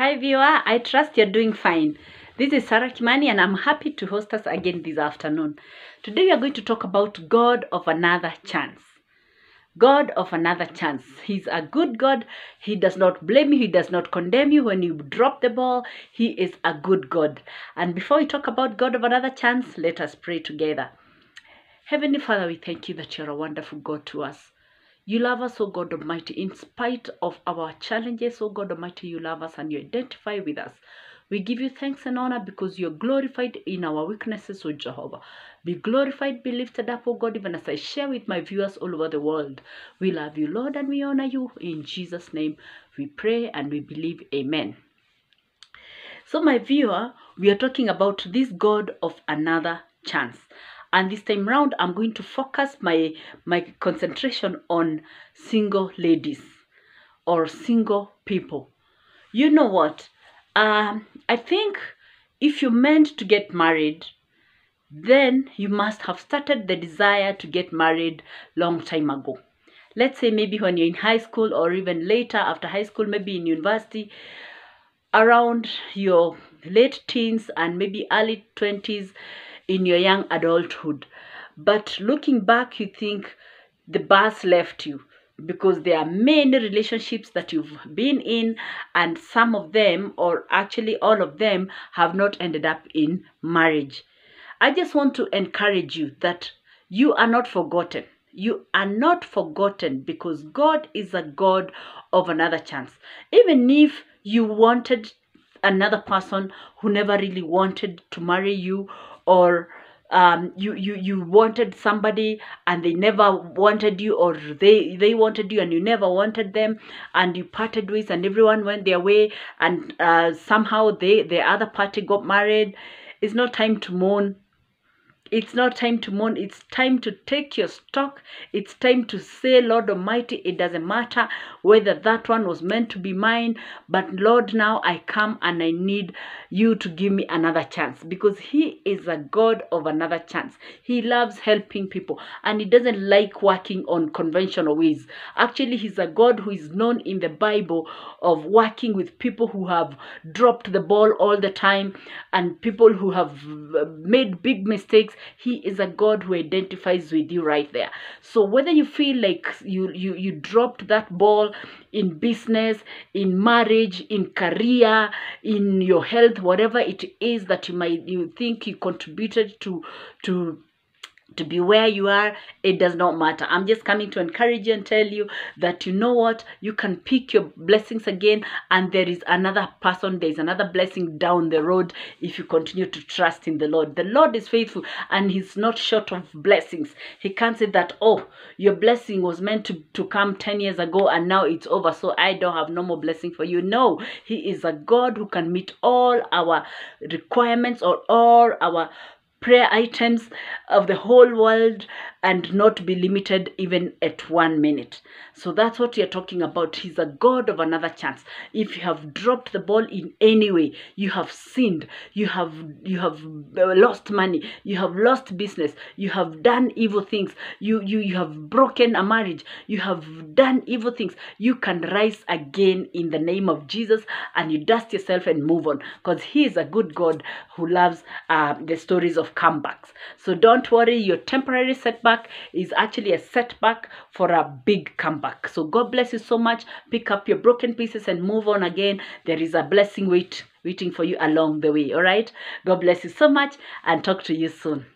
Hi viewer, I trust you're doing fine. This is Sarah Kimani and I'm happy to host us again this afternoon. Today we are going to talk about God of another chance. God of another chance. He's a good God. He does not blame you. He does not condemn you when you drop the ball. He is a good God. And before we talk about God of another chance, let us pray together. Heavenly Father, we thank you that you're a wonderful God to us. You love us, O God Almighty, in spite of our challenges, O God Almighty, you love us and you identify with us. We give you thanks and honor because you're glorified in our weaknesses, O Jehovah. Be glorified, be lifted up, O God, even as I share with my viewers all over the world. We love you, Lord, and we honor you. In Jesus' name, we pray and we believe. Amen. So, my viewer, we are talking about this God of another chance. And this time round, I'm going to focus my my concentration on single ladies or single people. You know what? Um, I think if you meant to get married, then you must have started the desire to get married long time ago. Let's say maybe when you're in high school or even later after high school, maybe in university, around your late teens and maybe early 20s in your young adulthood. But looking back, you think the bus left you because there are many relationships that you've been in, and some of them, or actually all of them, have not ended up in marriage. I just want to encourage you that you are not forgotten. You are not forgotten because God is a God of another chance. Even if you wanted another person who never really wanted to marry you or um, you, you you wanted somebody and they never wanted you or they they wanted you and you never wanted them and you parted ways and everyone went their way and uh, somehow they the other party got married. It's not time to mourn it's not time to mourn. It's time to take your stock. It's time to say, Lord Almighty, it doesn't matter whether that one was meant to be mine, but Lord, now I come and I need you to give me another chance because He is a God of another chance. He loves helping people and He doesn't like working on conventional ways. Actually, He's a God who is known in the Bible of working with people who have dropped the ball all the time and people who have made big mistakes he is a god who identifies with you right there. So whether you feel like you you you dropped that ball in business in marriage in career in your health whatever it is that you might you think you contributed to to to be where you are, it does not matter. I'm just coming to encourage you and tell you that you know what, you can pick your blessings again, and there is another person, there is another blessing down the road if you continue to trust in the Lord. The Lord is faithful and He's not short of blessings. He can't say that, oh, your blessing was meant to, to come 10 years ago and now it's over, so I don't have no more blessing for you. No, He is a God who can meet all our requirements or all our prayer items of the whole world and not be limited even at one minute. So that's what you're talking about. He's a God of another chance. If you have dropped the ball in any way, you have sinned, you have you have uh, lost money, you have lost business, you have done evil things, you you you have broken a marriage, you have done evil things. You can rise again in the name of Jesus and you dust yourself and move on because he is a good God who loves uh, the stories of comebacks. So don't worry, your temporary setback is actually a setback for a big comeback. So God bless you so much. Pick up your broken pieces and move on again. There is a blessing wait, waiting for you along the way. All right. God bless you so much and talk to you soon.